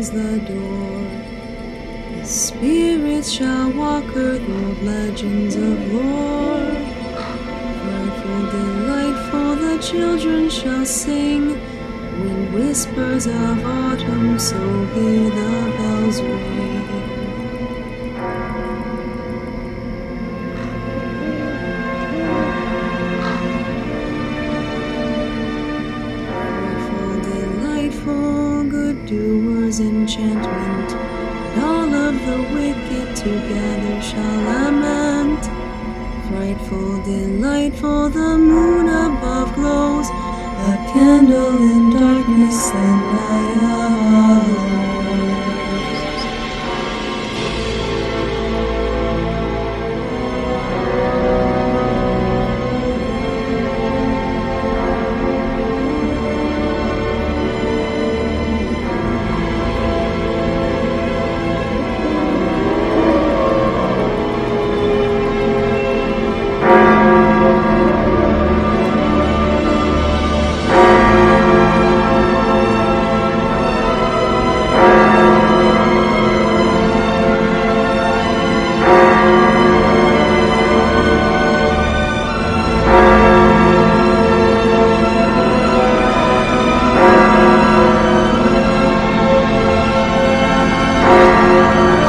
opens the door. The spirits shall walk earth, old legends of lore. Frightful delightful, the children shall sing. Wind whispers of autumn, so hear the doers, enchantment. All of the wicked together shall lament. Frightful, delightful, the moon above glows, a candle in darkness and night Música